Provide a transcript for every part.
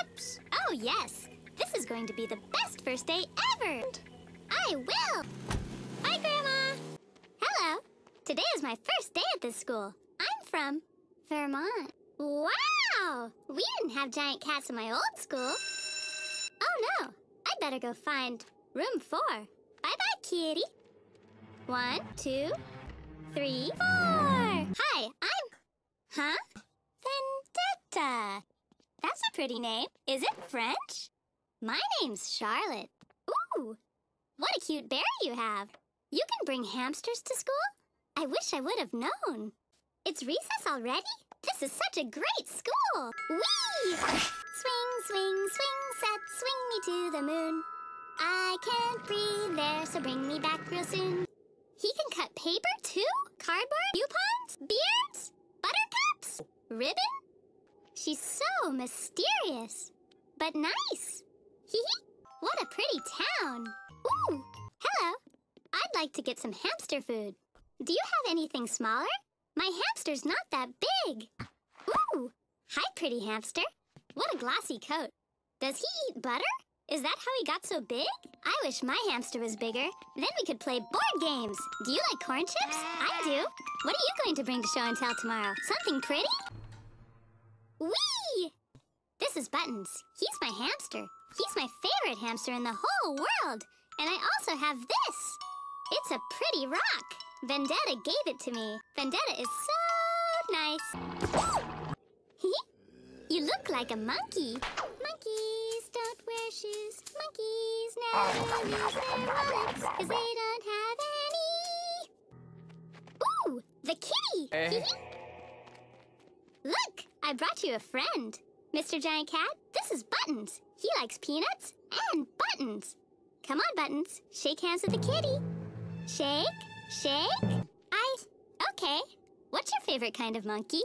Oh, yes. This is going to be the best first day ever. I will. Hi, Grandma. Hello. Today is my first day at this school. I'm from Vermont. Wow! We didn't have giant cats in my old school. Oh, no. I'd better go find room four. Bye-bye, kitty. One, two, three, four. Hi, I'm... Huh? Vendetta. That's a pretty name. Is it French? My name's Charlotte. Ooh, what a cute bear you have. You can bring hamsters to school? I wish I would have known. It's recess already? This is such a great school. Whee! Swing, swing, swing, set, swing me to the moon. I can't breathe there, so bring me back real soon. He can cut paper too? Cardboard? Coupons? Beards? Buttercups? Ribbon? She's so mysterious, but nice. Hee. What a pretty town. Ooh, hello. I'd like to get some hamster food. Do you have anything smaller? My hamster's not that big. Ooh, hi, pretty hamster. What a glossy coat. Does he eat butter? Is that how he got so big? I wish my hamster was bigger. Then we could play board games. Do you like corn chips? I do. What are you going to bring to show and tell tomorrow? Something pretty? Whee! This is Buttons. He's my hamster. He's my favorite hamster in the whole world. And I also have this. It's a pretty rock. Vendetta gave it to me. Vendetta is so nice. you look like a monkey. Monkeys don't wear shoes. Monkeys never use their wallets because they don't have any. Ooh, the kitty. Eh? Look, I brought you a friend. Mr. Giant Cat, this is Buttons. He likes peanuts and buttons. Come on, Buttons. Shake hands with the kitty. Shake, shake. I... Okay. What's your favorite kind of monkey?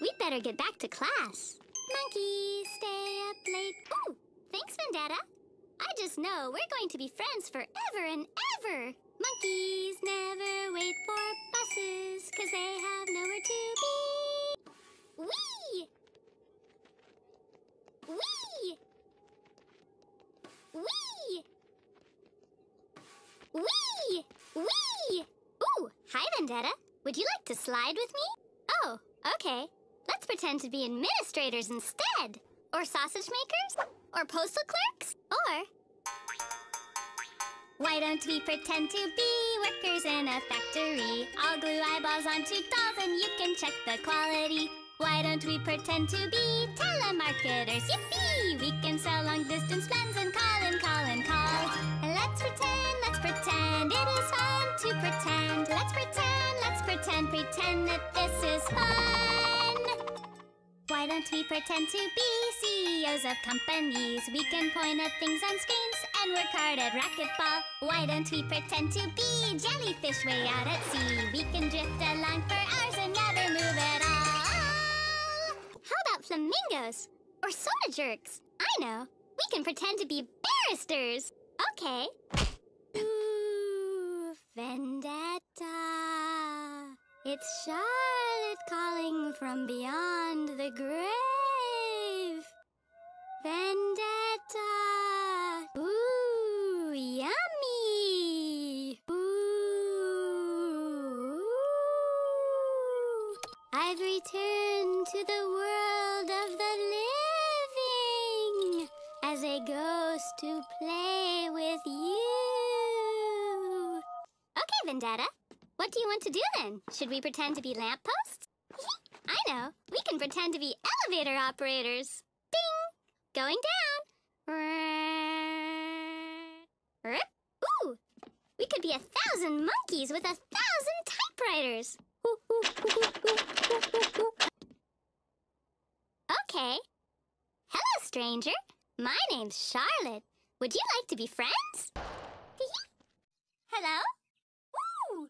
We'd better get back to class. Monkeys stay up late. Ooh, thanks, Vendetta. I just know we're going to be friends forever and ever. Monkeys never wait for buses because they have nowhere to be. Whee! Whee! Whee! Whee! Whee! Ooh, hi, Vendetta. Would you like to slide with me? Oh, okay. Let's pretend to be administrators instead. Or sausage makers. Or postal clerks. Or... Why don't we pretend to be workers in a factory? I'll glue eyeballs onto dolls and you can check the quality. Why don't we pretend to be telemarketers? Yippee! We can sell long distance plans and call and call and call. Let's pretend, let's pretend, it is fun to pretend. Let's pretend, let's pretend, pretend that this is fun. Why don't we pretend to be CEOs of companies? We can point at things on screens and work hard at racquetball. Why don't we pretend to be jellyfish way out at sea? We can drift along for hours flamingos? Or soda jerks? I know. We can pretend to be barristers. Okay. Ooh, vendetta. It's Charlotte calling from beyond the grave. Vendetta. Ooh, yummy. Ooh. I've returned to the world ghost to play with you. Okay, Vendetta. What do you want to do then? Should we pretend to be lampposts? I know. We can pretend to be elevator operators. Ding! Going down. Rip. Ooh! We could be a thousand monkeys with a thousand typewriters. Okay. Hello, stranger. My name's Charlotte. Would you like to be friends? Hello? Ooh!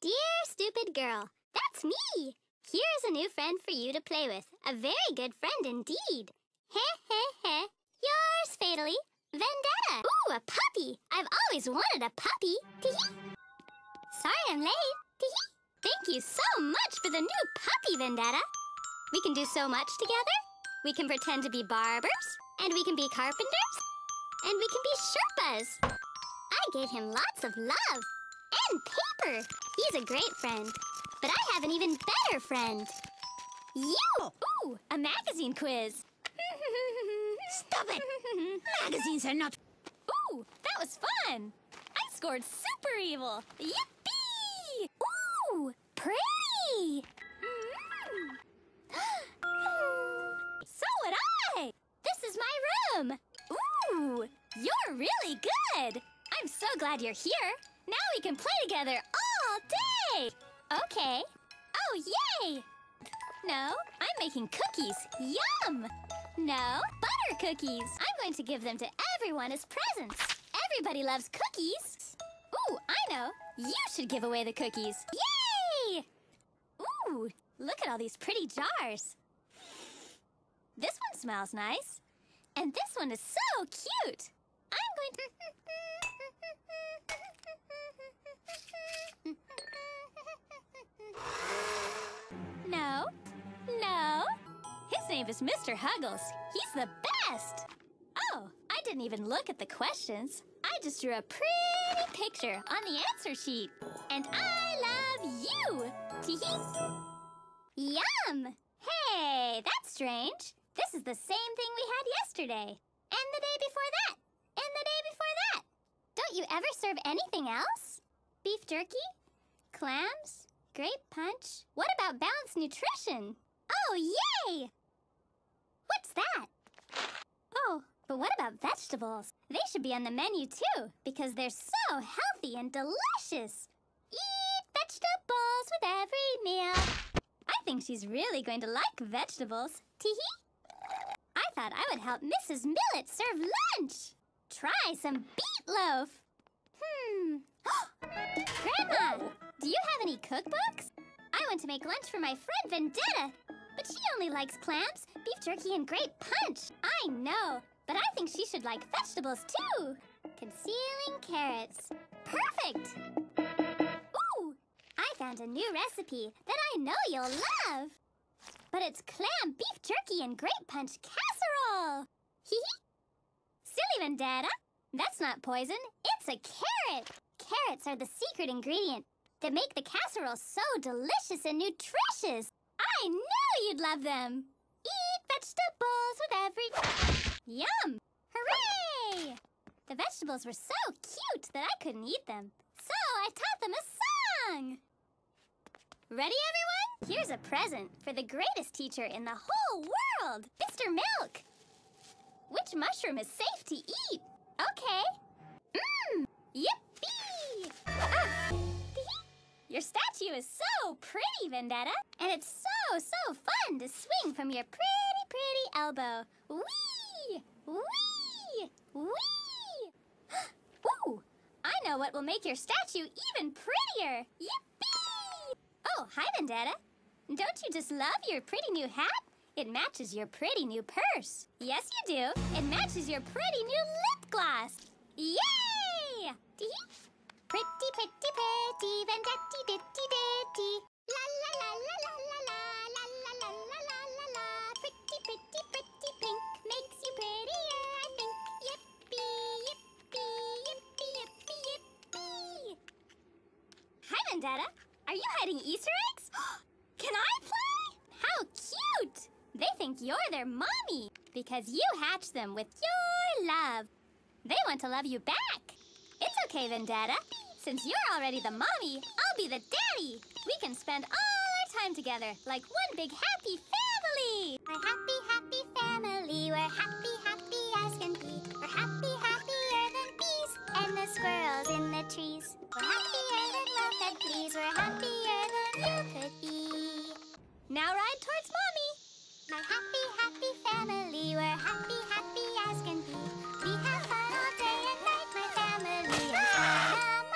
Dear stupid girl, that's me. Here's a new friend for you to play with. A very good friend indeed. Heh heh heh. Yours fatally, Vendetta. Ooh, a puppy. I've always wanted a puppy. Sorry I'm late. Thank you so much for the new puppy, Vendetta. We can do so much together. We can pretend to be barbers, and we can be carpenters, and we can be Sherpas. I gave him lots of love and paper. He's a great friend. But I have an even better friend. You! Ooh, a magazine quiz. Stop it! Magazines are not... Ooh, that was fun. I scored super evil. Yippee! Ooh, pretty! Is my room! Ooh, you're really good! I'm so glad you're here. Now we can play together all day! Okay. Oh, yay! No, I'm making cookies. Yum! No, butter cookies. I'm going to give them to everyone as presents. Everybody loves cookies. Ooh, I know. You should give away the cookies. Yay! Ooh, look at all these pretty jars. This one smells nice. And this one is so cute. I'm going to... No, no. His name is Mr. Huggles. He's the best. Oh, I didn't even look at the questions. I just drew a pretty picture on the answer sheet. And I love you. Yum! Hey, that's strange. This is the same thing we had yesterday. And the day before that. And the day before that. Don't you ever serve anything else? Beef jerky? Clams? Grape punch? What about balanced nutrition? Oh, yay! What's that? Oh, but what about vegetables? They should be on the menu too, because they're so healthy and delicious. Eat vegetables with every meal. I think she's really going to like vegetables. Teehee. I thought I would help Mrs. Millet serve lunch. Try some beetloaf. Hmm. Grandma, do you have any cookbooks? I went to make lunch for my friend Vendetta, but she only likes clams, beef jerky, and grape punch. I know, but I think she should like vegetables too. Concealing carrots. Perfect! Ooh, I found a new recipe that I know you'll love. But it's clam, beef jerky, and grape punch casserole. Hee hee. Silly Vendetta. That's not poison. It's a carrot. Carrots are the secret ingredient that make the casserole so delicious and nutritious. I knew you'd love them. Eat vegetables with every... Yum! Hooray! The vegetables were so cute that I couldn't eat them. So I taught them a song. Ready, everyone? Here's a present for the greatest teacher in the whole world, Mr. Milk. Which mushroom is safe to eat? Okay. Mmm! Yippee! Ah! Your statue is so pretty, Vendetta. And it's so, so fun to swing from your pretty, pretty elbow. Whee! Whee! Whee! Ooh! I know what will make your statue even prettier. Yippee! Oh, hi, Vendetta. Don't you just love your pretty new hat? It matches your pretty new purse. Yes, you do. It matches your pretty new lip gloss. Yay! Pretty, pretty, pretty, vendetti, ditty, ditty. La la la la la la la la la la la la la la. Pretty, pretty, pretty pink makes you prettier, I think. Yippee, yippee, yippee, yippee, yippee. Hi, Vendetta. Are you hiding Easter eggs? Can I play? How cute! They think you're their mommy because you hatched them with your love. They want to love you back. It's okay, Vendetta. Since you're already the mommy, I'll be the daddy. We can spend all our time together like one big happy family. We're happy, happy family. We're happy, happy as can be. We're happy, happier than bees and the squirrels in the trees. Now ride towards mommy. My happy, happy family. We're happy, happy as can be. We have fun all day and night. My family dynamite.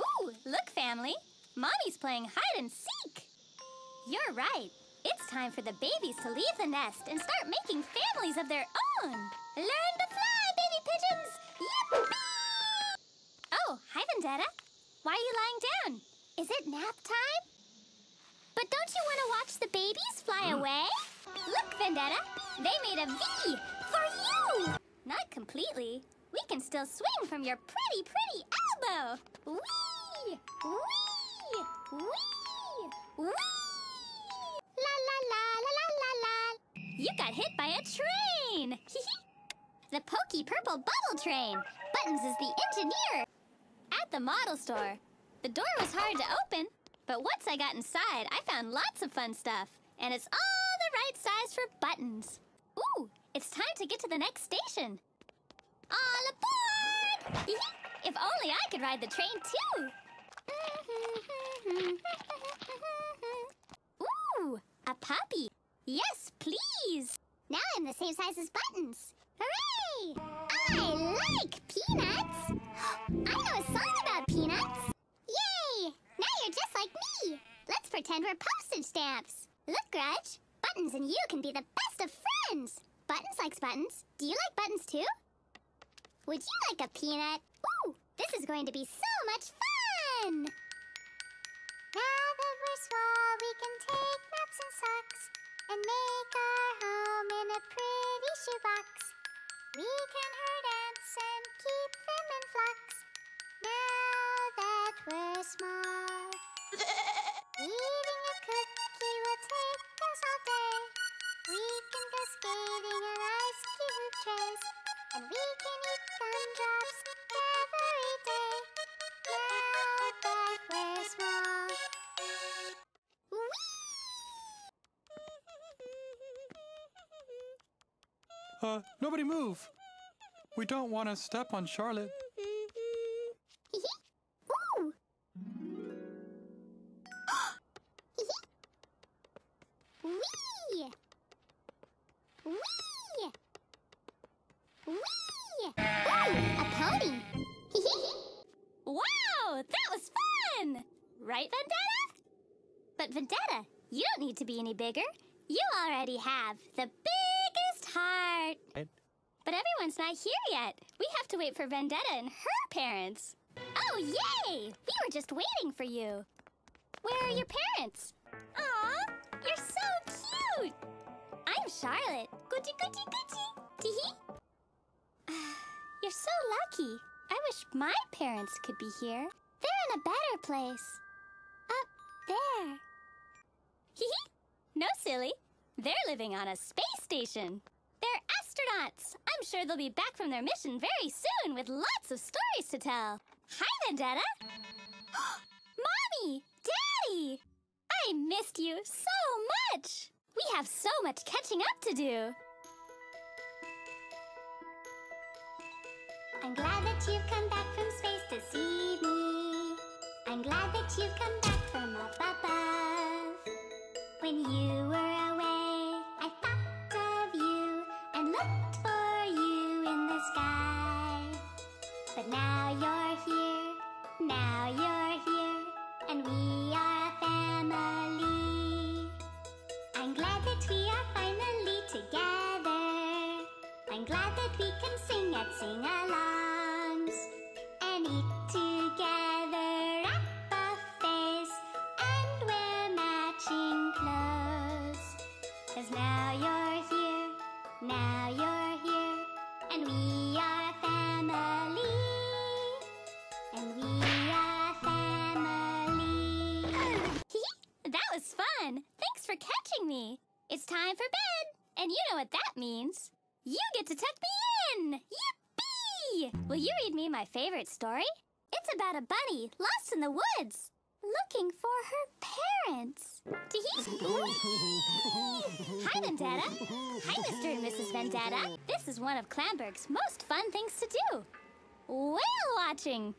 Ooh, look, family. Mommy's playing hide and seek. You're right. It's time for the babies to leave the nest and start making families of their own. Learn to fly, baby pigeons. Yippee! Oh, hi, Vendetta. Why are you lying down? Is it nap time? But don't you want to watch the babies fly away? Look, Vendetta! They made a V for you! Not completely. We can still swing from your pretty, pretty elbow! Whee! Whee! Whee! Whee! La la la la la la la! You got hit by a train! the pokey purple bubble train! Buttons is the engineer! At the model store. The door was hard to open, but once I got inside, I found lots of fun stuff. And it's all the right size for buttons. Ooh, it's time to get to the next station. All aboard! if only I could ride the train too. Ooh, a puppy. Yes, please. Now I'm the same size as Buttons. Hooray! I like peanuts. I know Let's pretend we're postage stamps. Look, Grudge. Buttons and you can be the best of friends. Buttons likes buttons. Do you like buttons too? Would you like a peanut? Ooh, this is going to be so much fun! Now that we're small, we can take nuts and socks and make our home in a pretty shoebox. We can herd ants and keep them in flocks. Now that we're small, eating a cookie will take us all day. We can go skating on ice cube trays, and we can eat gumdrops every day. Now that we're small. Uh, nobody move. We don't want to step on Charlotte. Vendetta, you don't need to be any bigger. You already have the biggest heart. Right. But everyone's not here yet. We have to wait for Vendetta and her parents. Oh, yay! We were just waiting for you. Where are your parents? Aw, you're so cute! I'm Charlotte. Goochie, goochie, goochie. Tee-hee. You're so lucky. I wish my parents could be here. They're in a better place. Up there. Hee-hee. No, silly. They're living on a space station. They're astronauts. I'm sure they'll be back from their mission very soon with lots of stories to tell. Hi, Vendetta. Mommy! Daddy! I missed you so much! We have so much catching up to do. I'm glad that you've come back from space to see me. I'm glad that you've come back from up above. When you were away, I thought of you and looked for you in the sky. But now you're here, now you're here, and we are a family. I'm glad that we are finally together. I'm glad that we can sing and sing-alongs my favorite story? It's about a bunny lost in the woods, looking for her parents. Hi, Vendetta. Hi, Mr. and Mrs. Vendetta. This is one of Clamburg's most fun things to do. Whale watching.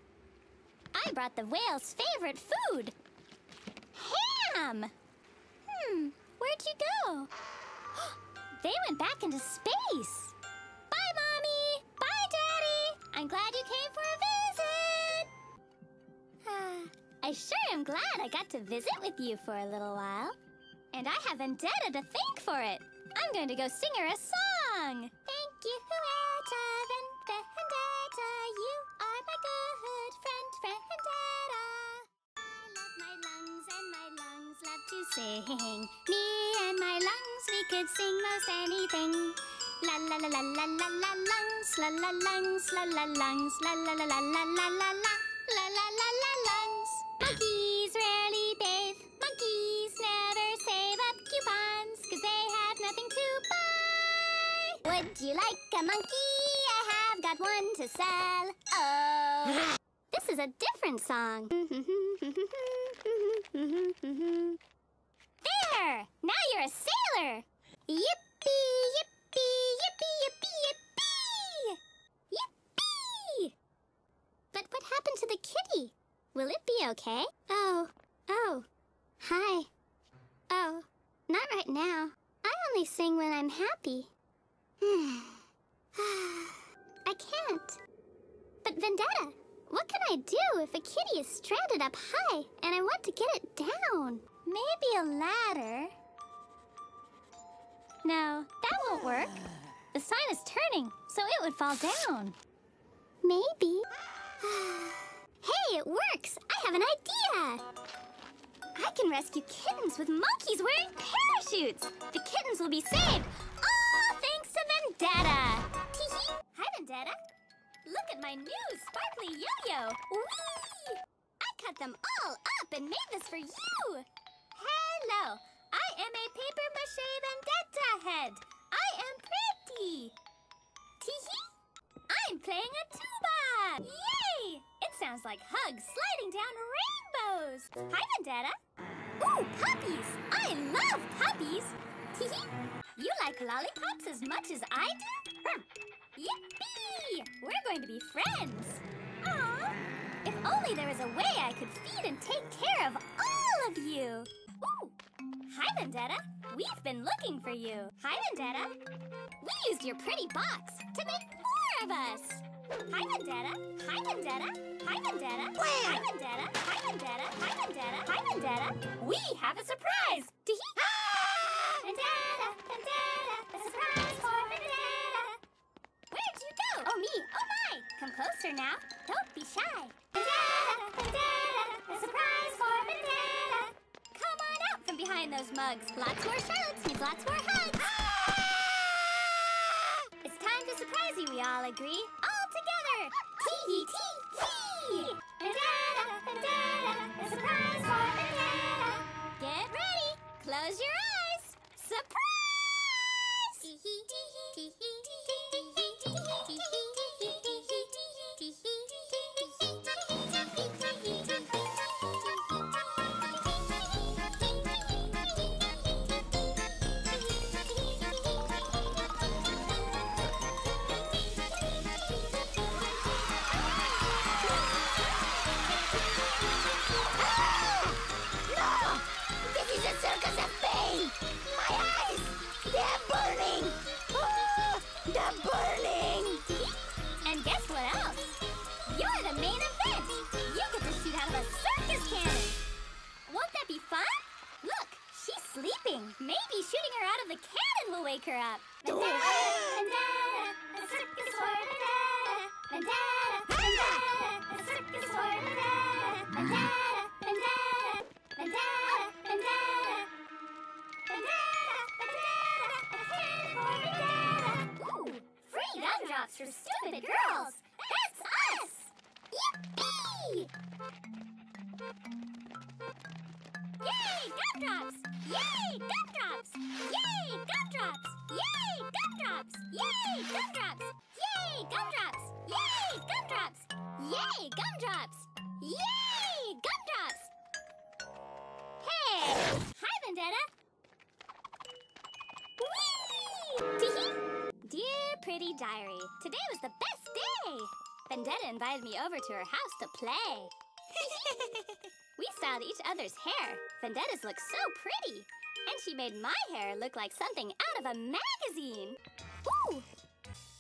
I brought the whale's favorite food. Ham! Hmm, where'd you go? they went back into space. I'm glad you came for a visit! I sure am glad I got to visit with you for a little while. And I have Vendetta to thank for it. I'm going to go sing her a song. Thank you, Vendetta, Vendetta. You are my good friend, Vendetta. I love my lungs and my lungs love to sing. Me and my lungs, we could sing most anything. La la la la la la la lungs, la la lungs, la la lungs, la la la la la la la la la la la la lungs. Monkeys rarely bathe. Monkeys never save up coupons, cause they have nothing to buy. Would you like a monkey? I have got one to sell. Oh. This is a different song. there! Now you're a sailor! Yippee, okay? Oh, oh, hi. Oh, not right now. I only sing when I'm happy. I can't. But Vendetta, what can I do if a kitty is stranded up high and I want to get it down? Maybe a ladder. No, that won't work. The sign is turning, so it would fall down. Maybe. hey, it works! I have an idea! I can rescue kittens with monkeys wearing parachutes! The kittens will be saved! All thanks to Vendetta! Tee-hee! Hi, Vendetta! Look at my new sparkly yo-yo! Whee! I cut them all up and made this for you! Hello! I am a paper mache vendetta head! I am pretty! Tee-hee! I'm playing a tuba! Yay! Sounds like hugs sliding down rainbows! Hi, Vendetta! Ooh, puppies! I love puppies! You like lollipops as much as I do? Hmm. Yippee! We're going to be friends! Aww! If only there was a way I could feed and take care of all of you! Ooh! Hi, Vendetta! We've been looking for you! Hi, Vendetta! We used your pretty box to make more of us! Hi, Vendetta! Hi, Vendetta! Hi, Vendetta! Where? Hi, Vendetta! Hi, Vendetta! Hi, Vendetta! Hi, Vendetta! We have a surprise! Tee-hee! Ah! Vendetta! Vendetta! A surprise for Vendetta! Where'd you go? Oh, me! Oh, my! Come closer now. Don't be shy. Vendetta! Vendetta! A surprise for Vendetta! Come on out from behind those mugs. Lots more Charlottes means lots more hugs. Ah! It's time to surprise you, we all agree water! Tee hee tee hee! Bandana, bandana, a surprise for bandana! Get ready! Close your eyes! Surprise! Girls. That's us! Yippee! Yay, gumdrops! Yay, gumdrops! Yay, gumdrops! Yay, gumdrops! Yay, gumdrops! Yay, gumdrops! Yay, gumdrops! Yay, gumdrops! Yay, gumdrops! Hey! Hi, Vendetta! Whee! Dear Pretty Diary, today was the best day! Vendetta invited me over to her house to play. we styled each other's hair. Vendetta's look so pretty. And she made my hair look like something out of a magazine. Ooh!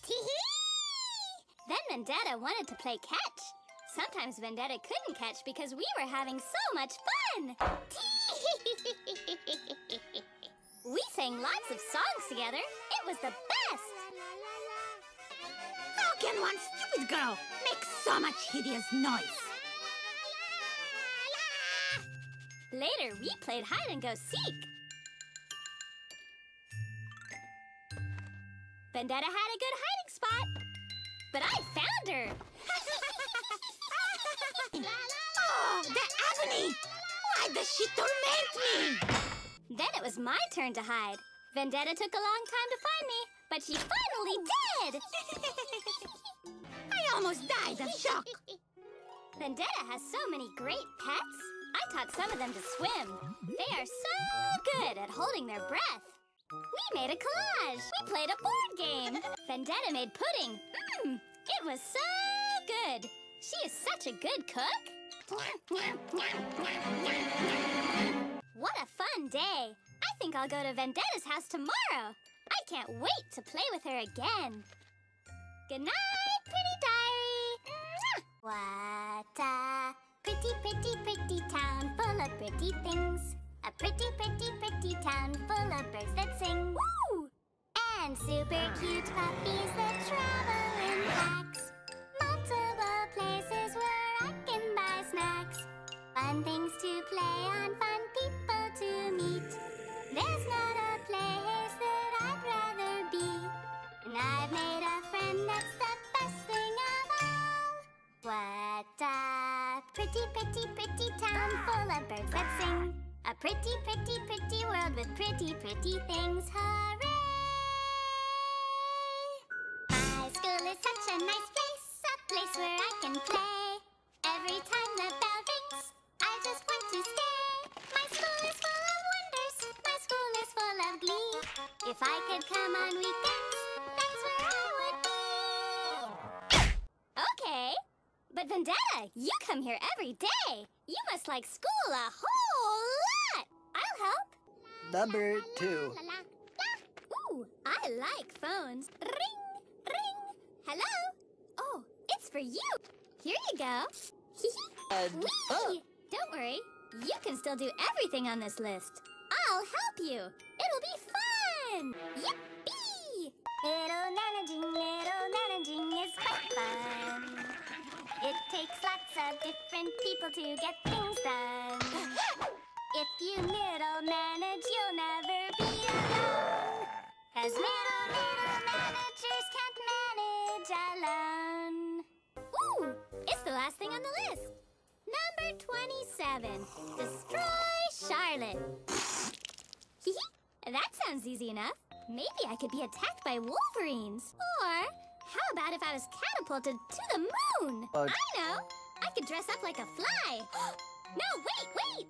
Tee-hee! Then Vendetta wanted to play catch. Sometimes Vendetta couldn't catch because we were having so much fun. We sang lots of songs together. It was the best. Can one stupid girl make so much hideous noise? Later, we played hide and go seek. Vendetta had a good hiding spot. But I found her. oh, the agony! Why does she torment me? Then it was my turn to hide. Vendetta took a long time to find me, but she finally did! Almost died of shock. Vendetta has so many great pets. I taught some of them to swim. They are so good at holding their breath. We made a collage. We played a board game. Vendetta made pudding. Mmm, it was so good. She is such a good cook. What a fun day. I think I'll go to Vendetta's house tomorrow. I can't wait to play with her again. Good night. What a pretty, pretty, pretty town full of pretty things. A pretty, pretty, pretty town full of birds that sing. Woo! And super cute pretty, pretty, pretty town full of birds that sing. A pretty, pretty, pretty world with pretty, pretty things. Hooray! You like school a whole lot. I'll help. Number two. La, la, la. Ooh, I like phones. Ring, ring. Hello? Oh, it's for you. Here you go. And, Whee! oh. Don't worry. You can still do everything on this list. I'll help you. It'll be fun. Yippee! Little managing, little managing is quite fun. It takes lots of different people to get done. If you middle manage, you'll never be alone. Cause middle, middle managers can't manage alone. Ooh, it's the last thing on the list. Number 27. Destroy Charlotte. That sounds easy enough. Maybe I could be attacked by wolverines. Or, how about if I was catapulted to the moon? Uh, I know. I could dress up like a fly. no, wait, wait.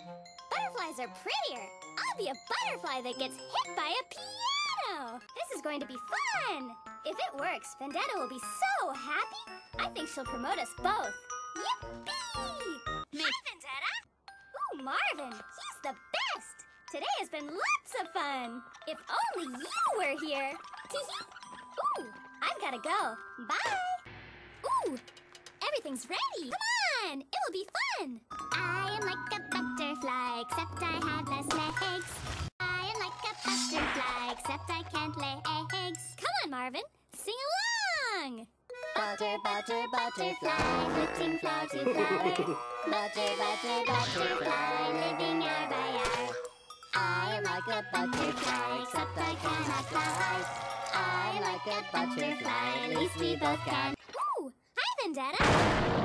Butterflies are prettier. I'll be a butterfly that gets hit by a piano. This is going to be fun. If it works, Vendetta will be so happy. I think she'll promote us both. Yippee! Hi, Vendetta. Ooh, Marvin, he's the best. Today has been lots of fun. If only you were here. Ooh, I've gotta go. Bye. Ooh, everything's ready. Come on, it will be fun. Except I have less legs. I am like a butterfly, except I can't lay eggs. Come on, Marvin, sing along. butter, butter, Butterfly, flitting flower to flower. Butter, butter, butterfly, living hour by hour. I am like a butterfly, except I cannot fly. I am like a butterfly, at least we both can. Ooh, hi, Vendetta.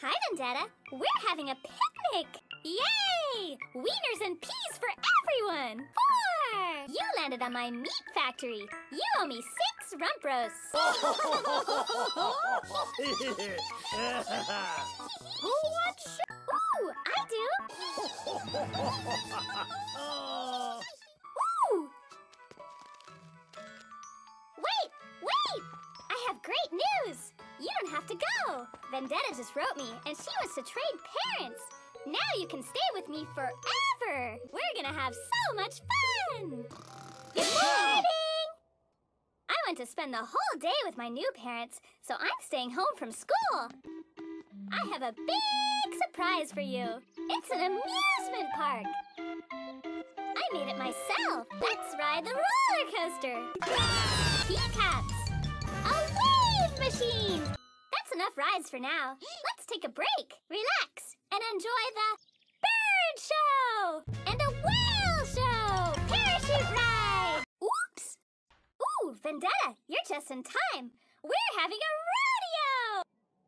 Hi, Vendetta. We're having a picnic. Yay! Wieners and peas for everyone. Four. You landed on my meat factory. You owe me six rump roasts. Who wants Ooh, I do. Ooh. Wait, wait! I have great news! Have to go! Vendetta just wrote me, and she wants to trade parents! Now you can stay with me forever! We're gonna have so much fun! Good morning! I want to spend the whole day with my new parents, so I'm staying home from school. I have a big surprise for you. It's an amusement park. I made it myself. Let's ride the roller coaster. Teacups. A wave machine. Enough rides for now. Let's take a break, relax, and enjoy the bird show and a whale show. Parachute. Ride. Oops. Ooh, Vendetta, you're just in time. We're having a rodeo!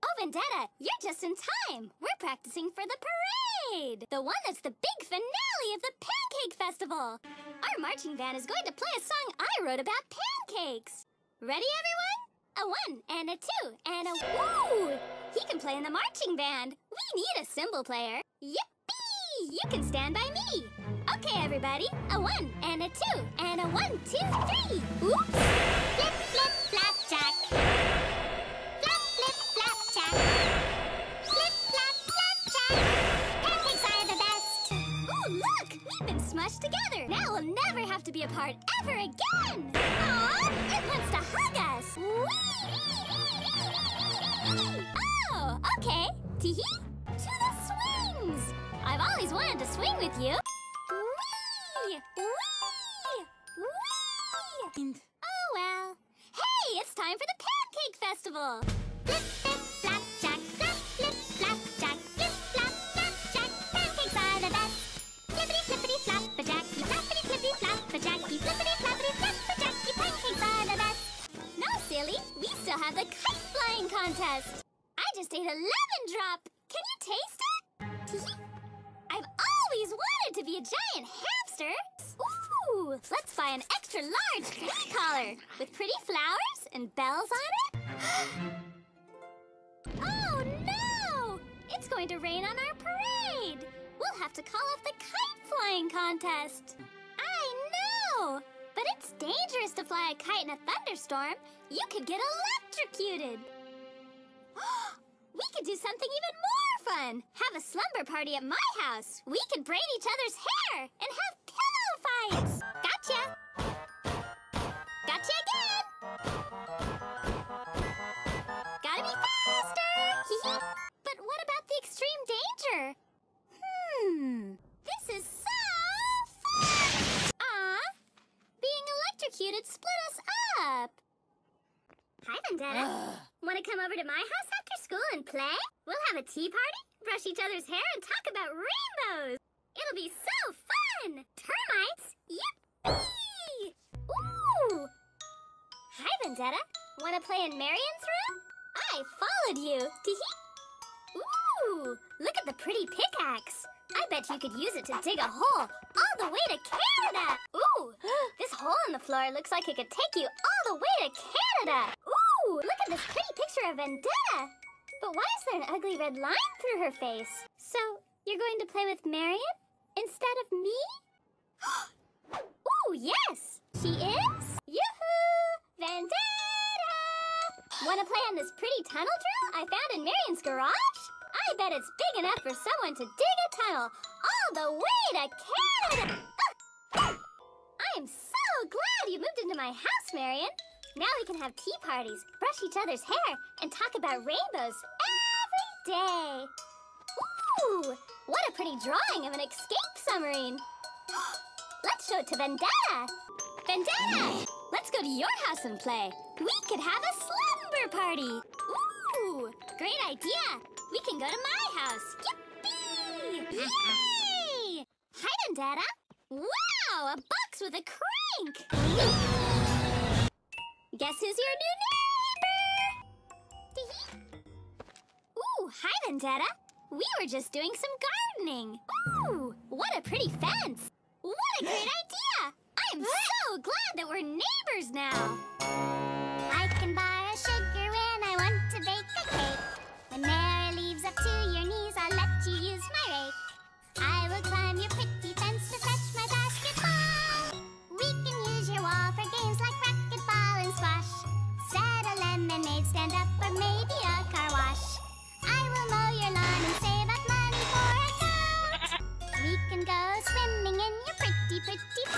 Oh, Vendetta, you're just in time. We're practicing for the parade. The one that's the big finale of the Pancake Festival. Our marching band is going to play a song I wrote about pancakes. Ready, everyone? A one and a two and a woo! He can play in the marching band. We need a cymbal player. Yippee! You can stand by me. Okay, everybody. A one and a two and a one, two, three. Oops! Flip, flip. Flap, be apart ever again. Aw! It wants to hug us. Whee! Oh, okay. Tee To the swings. I've always wanted to swing with you. Whee! Whee! Whee! Oh well. Hey, it's time for the Pancake Festival. have the kite flying contest. I just ate a lemon drop. Can you taste it? I've always wanted to be a giant hamster. Ooh, let's buy an extra large flea collar with pretty flowers and bells on it. oh no! It's going to rain on our parade. We'll have to call off the kite flying contest. I know, but it's dangerous to fly a kite in a thunderstorm. You could get electrocuted. We could do something even more fun. Have a slumber party at my house. We could braid each other's hair and have pillow fights. Gotcha. Gotcha again. Gotta be faster. but what about the extreme danger? Hmm. This is so fun. Ah, being electrocuted split us up. Hi, Vendetta. Want to come over to my house after school and play? We'll have a tea party, brush each other's hair, and talk about rainbows. It'll be so fun! Termites! Yippee! Ooh! Hi, Vendetta. Want to play in Marion's room? I followed you. Tee Ooh! Look at the pretty pickaxe. I bet you could use it to dig a hole all the way to Canada. Ooh! This hole in the floor looks like it could take you all the way to Canada. Look at this pretty picture of Vendetta. But why is there an ugly red line through her face? So, you're going to play with Marion instead of me? Ooh, yes! She is? Yoo-hoo! Vendetta! Want to play on this pretty tunnel drill I found in Marion's garage? I bet it's big enough for someone to dig a tunnel all the way to Canada! I am so glad you moved into my house, Marion. Now we can have tea parties, brush each other's hair, and talk about rainbows every day. Ooh, what a pretty drawing of an escape submarine. Let's show it to Vendetta. Vendetta, let's go to your house and play. We could have a slumber party. Ooh, great idea. We can go to my house. Yippee! Yay! Hi, Vendetta. Wow, a box with a crank. Guess who's your new neighbor? Hi, Vendetta. We were just doing some gardening. Ooh, what a pretty fence. What a great idea. I'm so glad that we're neighbors now. I can buy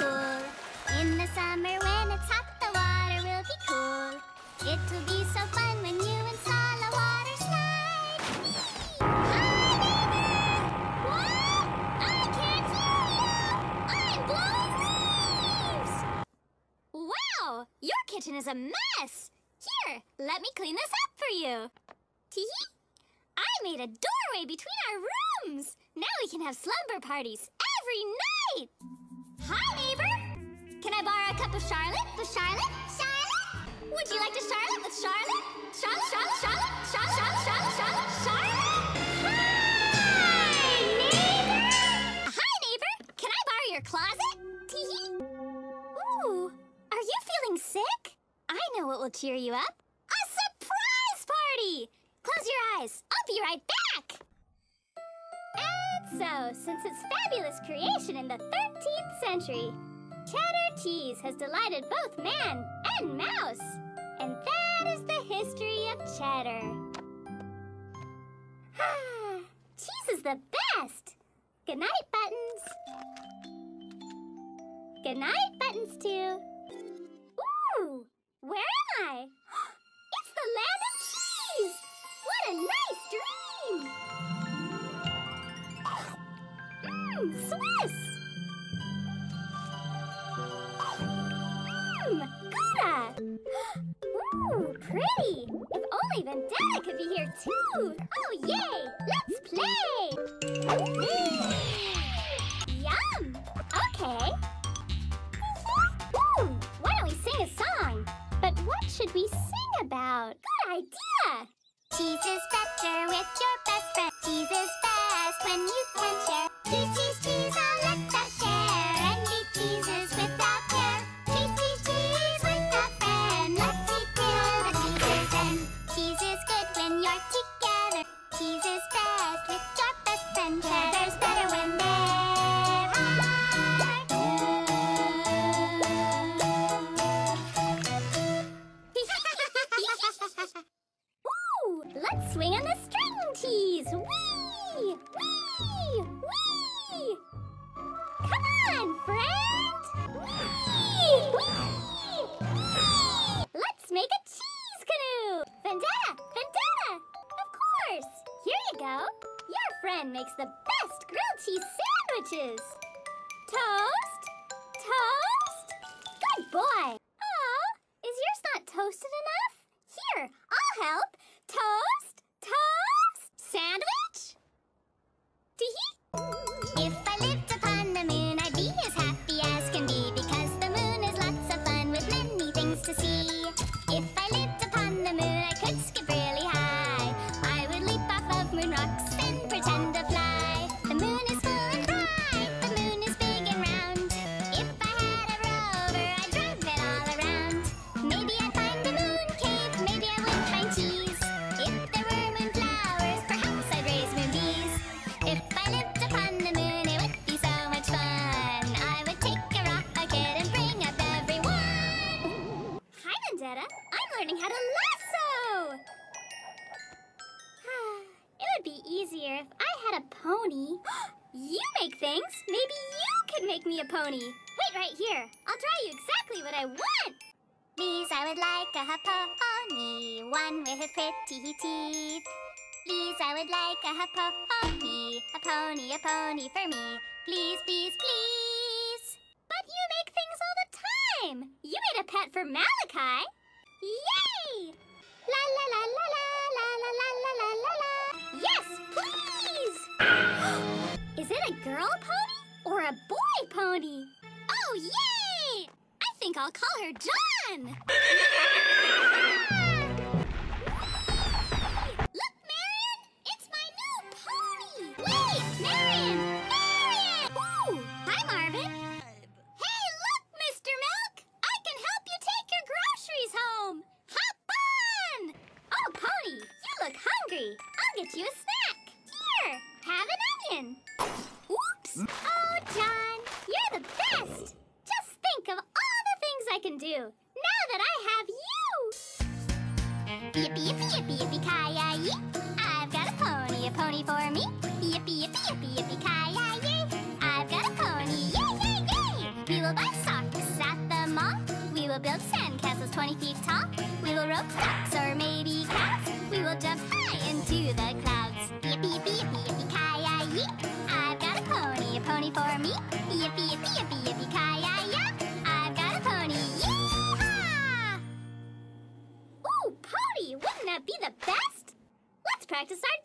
pool. In the summer when it's hot, the water will be cool. It will be so fun when you install a water slide. Hi! What? I can't hear you! I'm blowing leaves! Wow! Your kitchen is a mess! Here, let me clean this up for you. Tee I made a doorway between our rooms! Now we can have slumber parties every night! Hi, neighbor! Can I borrow a cup of Charlotte? The Charlotte? Charlotte? Would you like to Charlotte with Charlotte? Charlotte, Charlotte, Charlotte, Charlotte, Charlotte, Charlotte, Charlotte, Charlotte? Hi, neighbor! Hi, neighbor! Can I borrow your closet? Ooh, are you feeling sick? I know what will cheer you up. A surprise party! Close your eyes. I'll be right back! So, since its fabulous creation in the 13th century, Cheddar cheese has delighted both man and mouse. And that is the history of cheddar. cheese is the best. Good night, Buttons. Good night, Buttons, too. Ooh, where am I? Oh, Mmm, Swiss! Mmm, Gouda! Ooh, pretty! If only Vendetta could be here too! Oh, yay! Let's play! Yum! Okay. Ooh, why don't we sing a song? But what should we sing about? Good idea! Cheese is better with your Your makes the best grilled cheese sandwiches. Toast! Toast! Good boy! You make things. Maybe you could make me a pony. Wait right here. I'll draw you exactly what I want. Please, I would like a pony, one with pretty teeth. Please, I would like a pony, a pony, a pony for me. Please, please, please. But you make things all the time. You made a pet for Malachi. Yay! La la la la la girl pony or a boy pony? Oh, yay! I think I'll call her John. do now that I have you! Yippee, yippee, yippee, yippee, ki-yay! I've got a pony, a pony for me. Yippee, yippee, yippee, yippee, ki-yay! I've got a pony, yay, yay, yay! We will buy socks at the mall. We will build sandcastles 20 feet tall. We will rope ducks or maybe cows. We will jump high back to Star